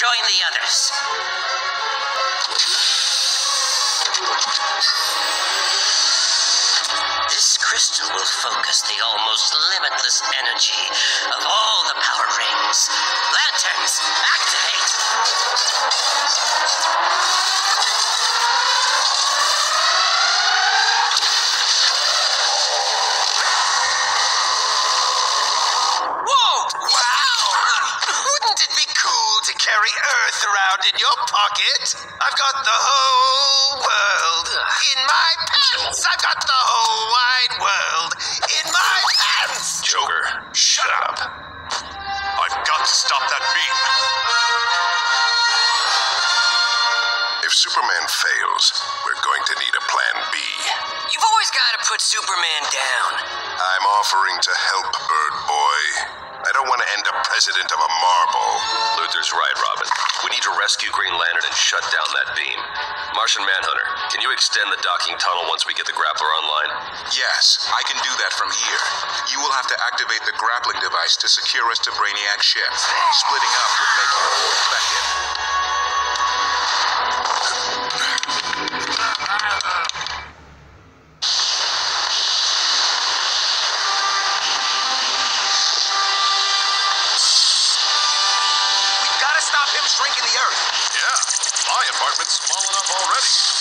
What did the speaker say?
the others. This crystal will focus the almost limitless energy of all the power rings. Lanterns, activate! Around in your pocket? I've got the whole world in my pants. I've got the whole wide world in my pants. Joker, shut up. I've got to stop that beam. If Superman fails, we're going to need a plan B. You've always got to put Superman down. I'm offering to help, Bird Boy. I don't want to end up president of a marble. Luthor's right, Robin. We need to rescue Green Lantern and shut down that beam. Martian Manhunter, can you extend the docking tunnel once we get the grappler online? Yes, I can do that from here. You will have to activate the grappling device to secure us to Brainiac's ship. Splitting up would make you effective. Apartment's small enough already.